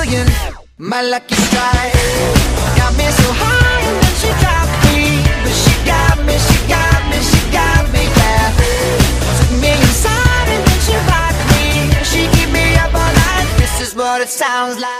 My lucky strike got me so high and then she dropped me. But she got me, she got me, she got me, yeah. Took me inside and then she rocked me. She keep me up all night. This is what it sounds like.